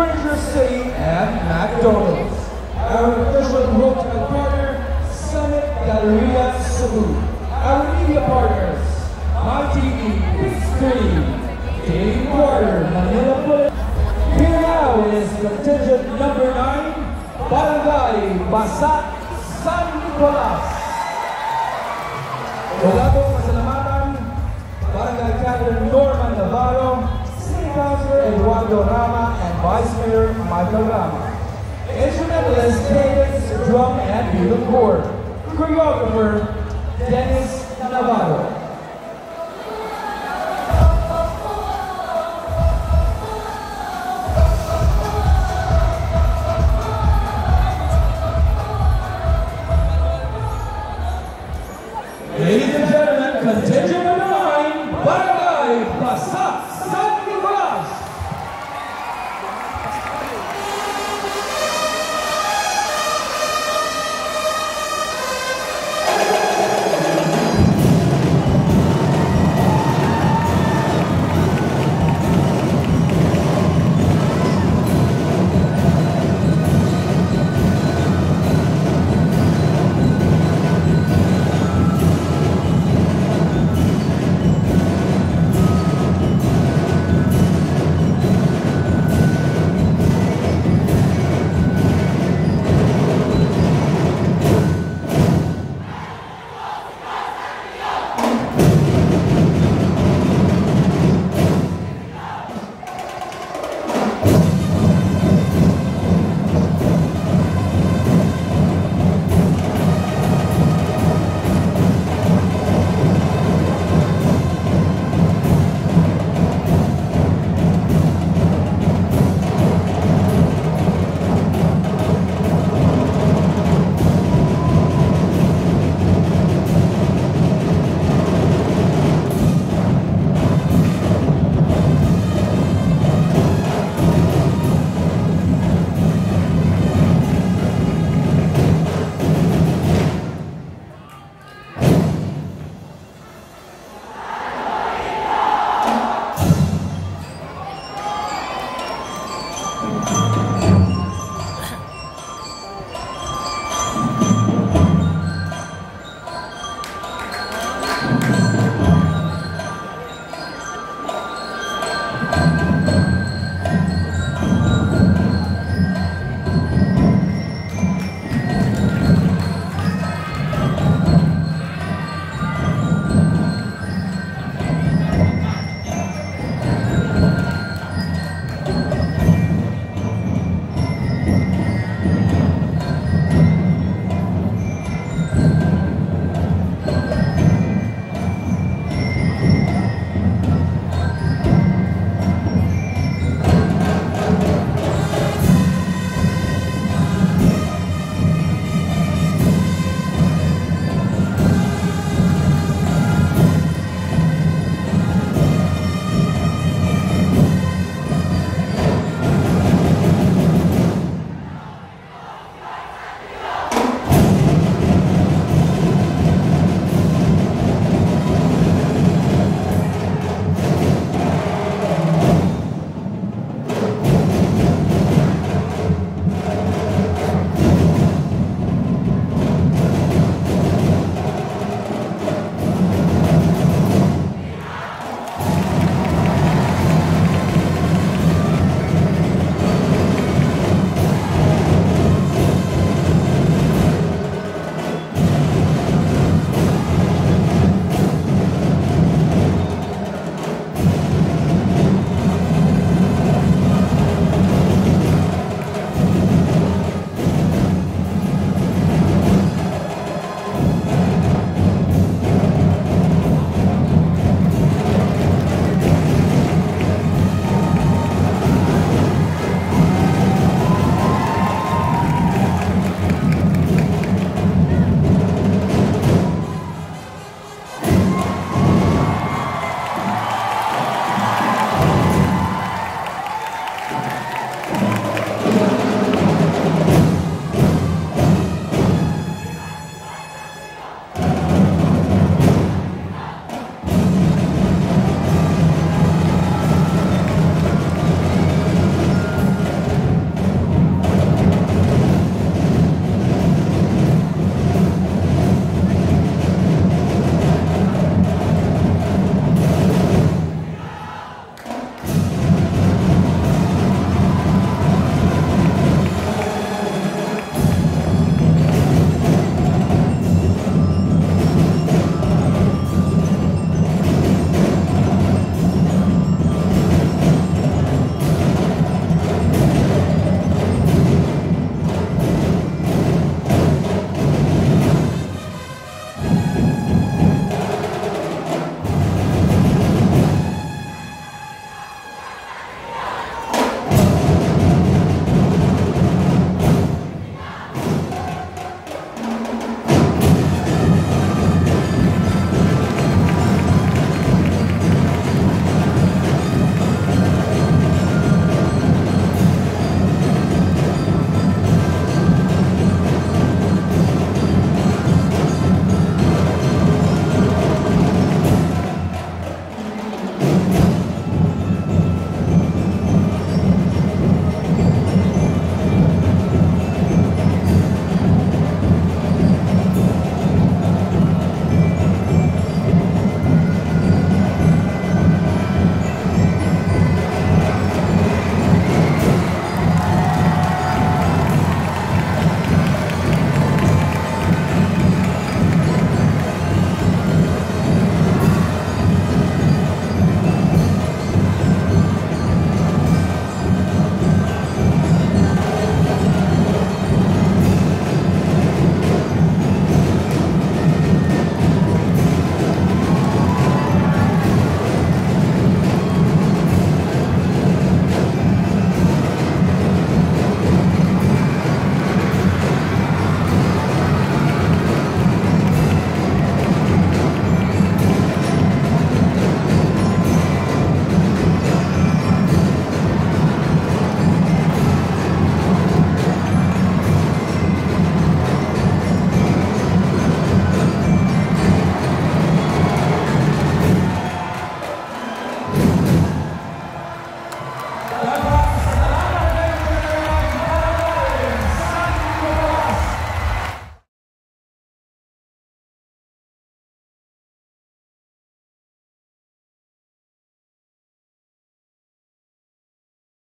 Furniture City, and McDonald's. Our official hotel partner, Summit Galleria Cebu. Our media partners, MyTV, Big Screen, Game Quarter, Manila Police. Here now is contingent number 9, Barangay Basak, San Nicolas. Wala po pasalamatan, Barangay Captain Norman Navarro, City Councilor Eduardo Vice Mayor Michael Rama. Instrumentalist David Drum and Bugle Board. Choreographer Dennis Navarro.